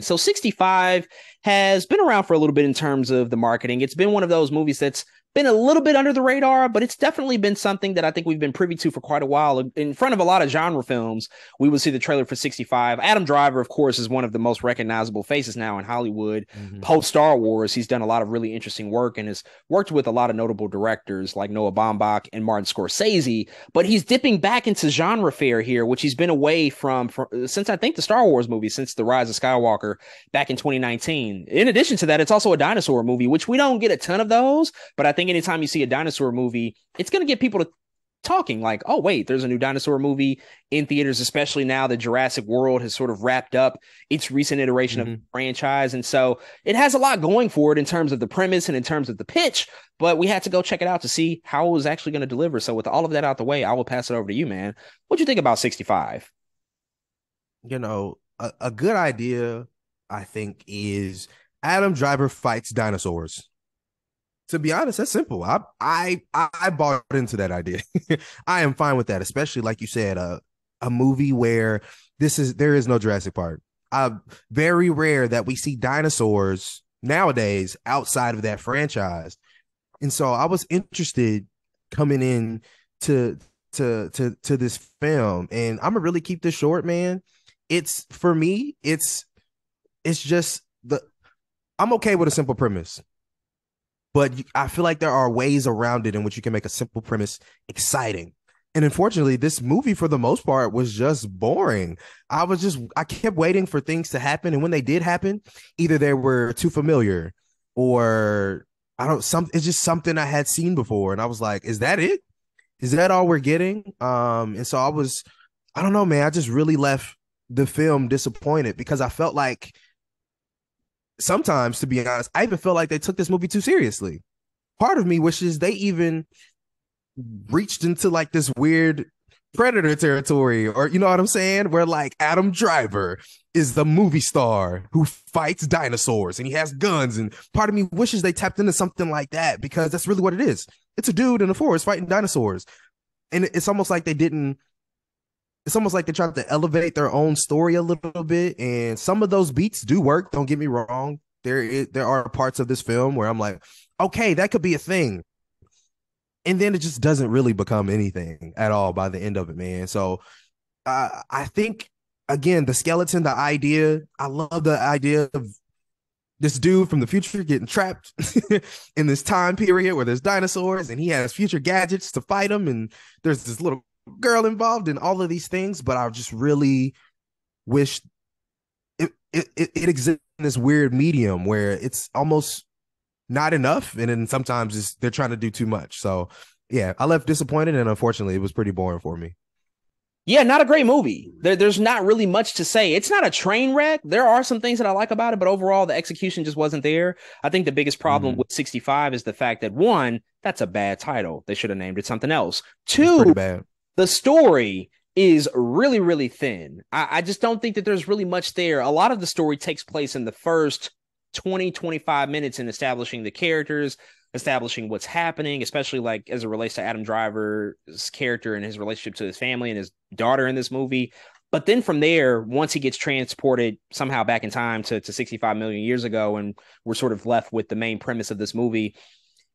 So 65 has been around for a little bit in terms of the marketing. It's been one of those movies that's been a little bit under the radar, but it's definitely been something that I think we've been privy to for quite a while. In front of a lot of genre films, we would see the trailer for 65. Adam Driver, of course, is one of the most recognizable faces now in Hollywood. Mm-hmm. Post Star Wars, he's done a lot of really interesting work and has worked with a lot of notable directors like Noah Baumbach and Martin Scorsese. But he's dipping back into genre fare here, which he's been away from, from since I think the Star Wars movie, since The Rise of Skywalker back in 2019. In addition to that, it's also a dinosaur movie, which we don't get a ton of those, but I think think anytime you see a dinosaur movie, it's going to get people to talking like, oh, wait, there's a new dinosaur movie in theaters, especially now that Jurassic World has sort of wrapped up its recent iteration mm-hmm. of the franchise. And so it has a lot going for it in terms of the premise and in terms of the pitch, but we had to go check it out to see how it was actually going to deliver. So with all of that out the way, I will pass it over to you, man. What do you think about 65? You know, a, a good idea, I think, is Adam Driver fights dinosaurs to be honest, that's simple. I I I bought into that idea. I am fine with that, especially like you said, uh, a movie where this is there is no Jurassic Park. Uh, very rare that we see dinosaurs nowadays outside of that franchise, and so I was interested coming in to to to to this film, and I'm gonna really keep this short, man. It's for me, it's it's just the I'm okay with a simple premise but I feel like there are ways around it in which you can make a simple premise exciting. And unfortunately, this movie, for the most part, was just boring. I was just, I kept waiting for things to happen. And when they did happen, either they were too familiar or I don't, some, it's just something I had seen before. And I was like, is that it? Is that all we're getting? Um, and so I was, I don't know, man. I just really left the film disappointed because I felt like sometimes, to be honest, I even feel like they took this movie too seriously. Part of me wishes they even reached into like this weird predator territory, or you know what I'm saying? Where like Adam Driver is the movie star who fights dinosaurs and he has guns. And part of me wishes they tapped into something like that because that's really what it is. It's a dude in the forest fighting dinosaurs. And it's almost like they didn't it's almost like they tried to elevate their own story a little bit, and some of those beats do work. Don't get me wrong. There, is, there are parts of this film where I'm like, okay, that could be a thing, and then it just doesn't really become anything at all by the end of it, man. So, uh, I think again, the skeleton, the idea, I love the idea of this dude from the future getting trapped in this time period where there's dinosaurs and he has future gadgets to fight them and there's this little girl involved in all of these things, but I just really wish it it, it exists in this weird medium where it's almost not enough, and then sometimes they're trying to do too much. So yeah, I left disappointed, and unfortunately, it was pretty boring for me. Yeah, not a great movie. There, there's not really much to say. It's not a train wreck. There are some things that I like about it, but overall, the execution just wasn't there. I think the biggest problem mm-hmm. with 65 is the fact that one, that's a bad title. They should have named it something else. Two, the story is really, really thin. I, I, just don't think that there's really much there. A lot of the story takes place in the first 20, 25 minutes in establishing the characters, establishing what's happening, especially like as it relates to Adam Driver's character and his relationship to his family and his daughter in this movie. But then from there, once he gets transported somehow back in time to, to 65 million years ago, and we're sort of left with the main premise of this movie,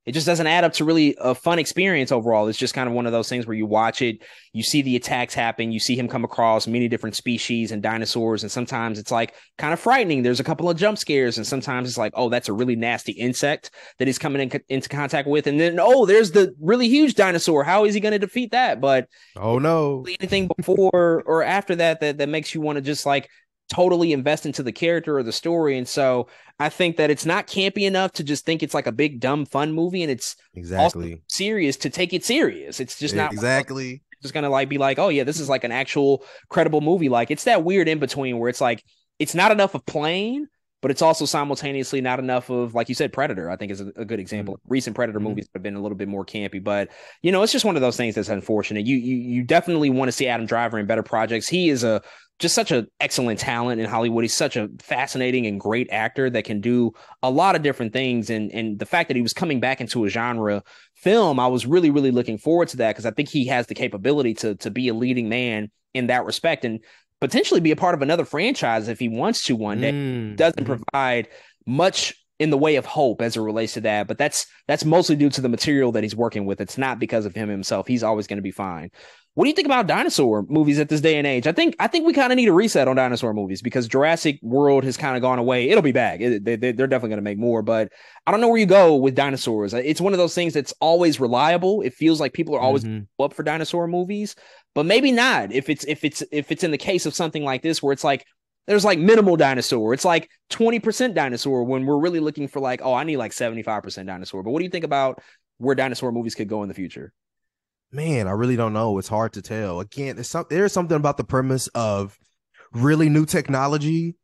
it just doesn't add up to really a fun experience overall. It's just kind of one of those things where you watch it, you see the attacks happen, you see him come across many different species and dinosaurs, and sometimes it's like kind of frightening. There's a couple of jump scares, and sometimes it's like, oh, that's a really nasty insect that he's coming in, into contact with, and then oh, there's the really huge dinosaur. How is he going to defeat that? But oh no, anything before or after that that that makes you want to just like totally invest into the character or the story. And so I think that it's not campy enough to just think it's like a big dumb fun movie, and it's exactly serious to take it serious. It's just not exactly just gonna like be like, oh yeah, this is like an actual credible movie. Like it's that weird in between where it's like it's not enough of plain, but it's also simultaneously not enough of like you said predator i think is a, a good example mm-hmm. recent predator mm-hmm. movies have been a little bit more campy but you know it's just one of those things that's unfortunate you you, you definitely want to see adam driver in better projects he is a just such an excellent talent in hollywood he's such a fascinating and great actor that can do a lot of different things and and the fact that he was coming back into a genre film i was really really looking forward to that because i think he has the capability to to be a leading man in that respect and potentially be a part of another franchise if he wants to one day. Mm, Doesn't mhm. provide much in the way of hope as it relates to that, but that's that's mostly due to the material that he's working with. It's not because of him himself. He's always going to be fine. What do you think about dinosaur movies at this day and age? I think I think we kind of need a reset on dinosaur movies because Jurassic World has kind of gone away. It'll be back. It, they, they're definitely going to make more, but I don't know where you go with dinosaurs. It's one of those things that's always reliable. It feels like people are always Mhm. up for dinosaur movies, but maybe not if it's if it's if it's in the case of something like this where it's like there's like minimal dinosaur. It's like 20% dinosaur when we're really looking for like, oh, I need like 75% dinosaur. But what do you think about where dinosaur movies could go in the future? Man, I really don't know. It's hard to tell. Again, there's some there's something about the premise of really new technology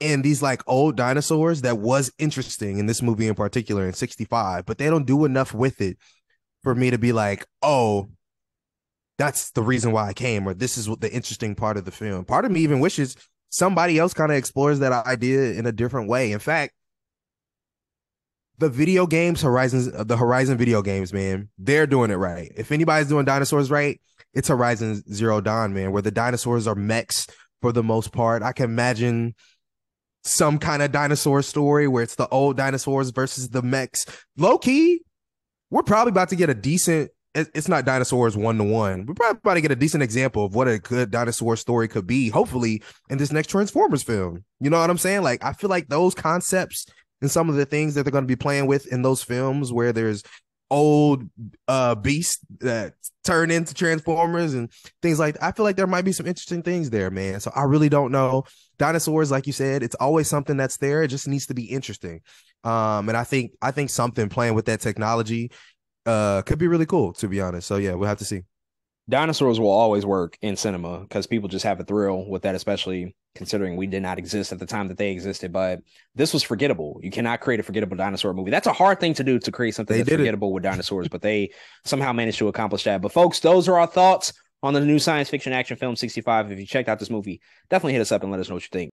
and these like old dinosaurs that was interesting in this movie in particular in 65, but they don't do enough with it for me to be like, oh, that's the reason why I came, or this is what the interesting part of the film. Part of me even wishes somebody else kind of explores that idea in a different way. In fact, the video games, Horizons, uh, the Horizon video games, man, they're doing it right. If anybody's doing dinosaurs right, it's Horizon Zero Dawn, man, where the dinosaurs are mechs for the most part. I can imagine some kind of dinosaur story where it's the old dinosaurs versus the mechs. Low key, we're probably about to get a decent. It's not dinosaurs one to one. We're probably about to get a decent example of what a good dinosaur story could be. Hopefully, in this next Transformers film. You know what I'm saying? Like, I feel like those concepts and some of the things that they're going to be playing with in those films, where there's old uh beasts that turn into transformers and things like that. I feel like there might be some interesting things there, man. So I really don't know. Dinosaurs, like you said, it's always something that's there. It just needs to be interesting. Um, and I think I think something playing with that technology uh could be really cool, to be honest. So yeah, we'll have to see. Dinosaurs will always work in cinema because people just have a thrill with that, especially considering we did not exist at the time that they existed. But this was forgettable. You cannot create a forgettable dinosaur movie. That's a hard thing to do to create something They that's did it. forgettable with dinosaurs, but they somehow managed to accomplish that. But folks, those are our thoughts on the new science fiction action film 65. If you checked out this movie, definitely hit us up and let us know what you think.